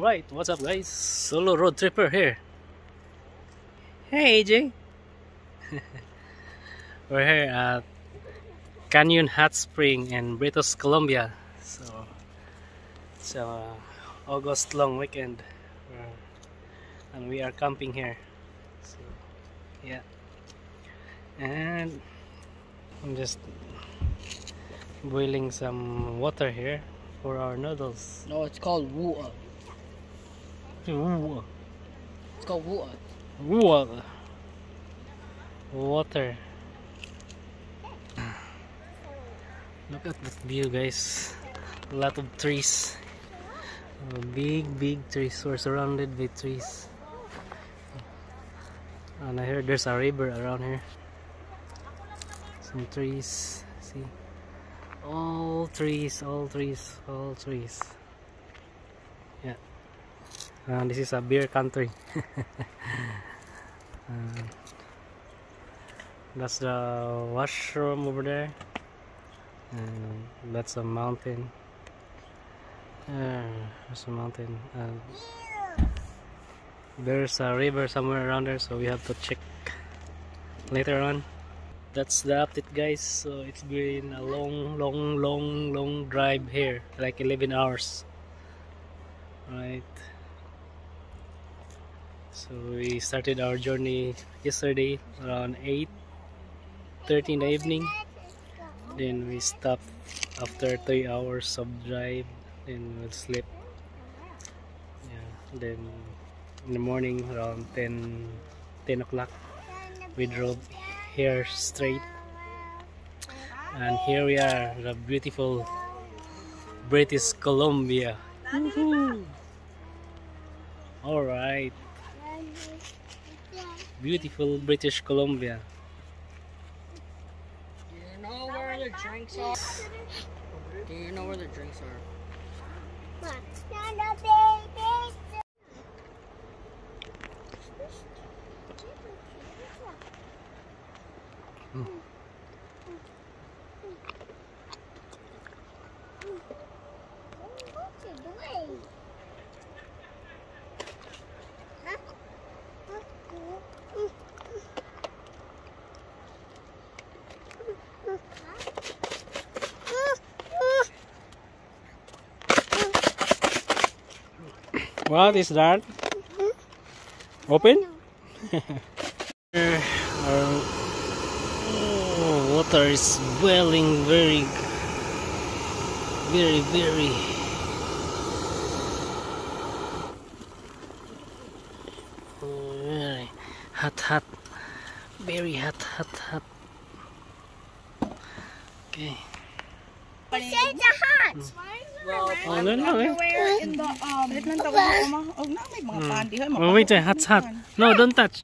Alright, what's up guys? Solo road tripper here. Hey AJ. We're here at Canyon Hot Spring in British Columbia. So it's a August long weekend. Uh, and we are camping here. So yeah. And I'm just boiling some water here for our noodles. No, it's called water. It's called water. Water. Water. Look at that view, guys. A lot of trees. Uh, big, big trees. We're surrounded by trees. And I heard there's a river around here. Some trees. See? All trees, all trees, all trees. Yeah. Uh, this is a beer country. uh, that's the washroom over there. And that's a mountain. Uh, there's a mountain. And there's a river somewhere around there, so we have to check later on. That's the update, guys. So it's been a long, long, long, long drive here, like 11 hours. Right. So we started our journey yesterday around 8:30 in the evening. Then we stopped after three hours of drive. and we'll sleep. Yeah. Then in the morning around 10 10 o'clock we drove here straight. And here we are, the beautiful British Columbia. All right. Beautiful British Columbia. Do you know where the drinks are? Do you know where the drinks are? What is that? Open? Our oh, water is boiling very, very, very. Very hot, hot, very hot, hot, hot. Okay. It's hot. Well, Oh, no, no, eh. Where in the um, Palit ng tawag mo, ma. Oh, na may mga Mm. pandi. Hoy, Oh, wait, eh, hot, hot. No, don't touch.